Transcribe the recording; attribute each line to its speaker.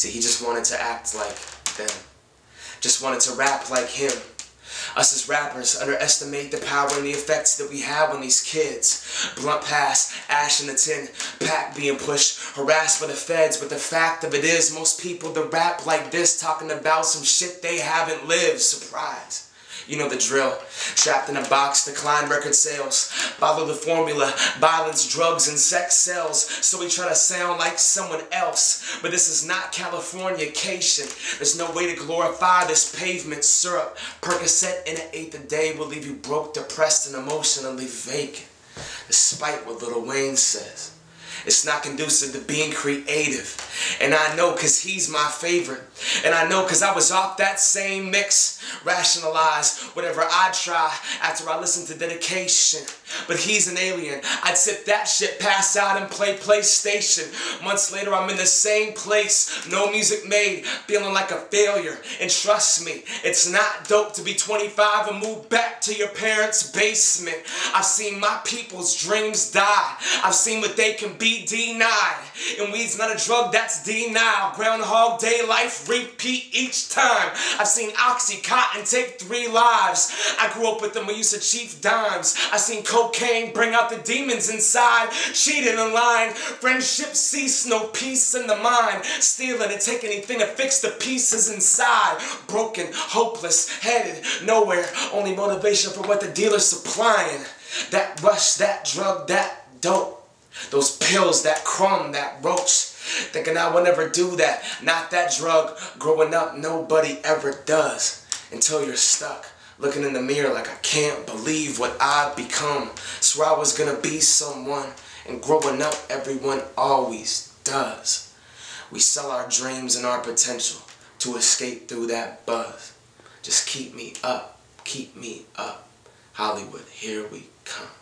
Speaker 1: See, he just wanted to act like them. Just wanted to rap like him. Us as rappers underestimate the power and the effects that we have on these kids. Blunt pass, ash in the tin, pack being pushed, harassed by the feds. But the fact of it is, most people that rap like this talking about some shit they haven't lived. Surprise. You know the drill. Trapped in a box, decline record sales. Follow the formula, violence, drugs, and sex sells. So we try to sound like someone else. But this is not California, Californication. There's no way to glorify this pavement syrup. Percocet in an eighth a day will leave you broke, depressed, and emotionally vacant. Despite what Lil Wayne says. It's not conducive to being creative. And I know because he's my favorite. And I know because I was off that same mix. Rationalize whatever I try after I listen to dedication. But he's an alien. I'd sip that shit, pass out, and play PlayStation. Months later, I'm in the same place. No music made, feeling like a failure. And trust me, it's not dope to be 25 and move back to your parents' basement. I've seen my people's dreams die. I've seen what they can be denied. And weed's not a drug that's denial. Groundhog Day life repeat each time. I've seen Oxycontin take three lives. I grew up with them, we used to chief dimes. I've seen cocaine bring out the demons inside. Cheating in line, friendship cease, no peace in the mind. Stealing and take anything to fix the pieces inside. Broken, hopeless, headed nowhere. Only motivation for what the dealer's supplying. That rush, that drug, that dope. Those pills, that crumb, that roach. Thinking I will never do that. Not that drug. Growing up, nobody ever does. Until you're stuck. Looking in the mirror like I can't believe what I've become. Swear I was gonna be someone. And growing up, everyone always does. We sell our dreams and our potential to escape through that buzz. Just keep me up. Keep me up. Hollywood, here we come.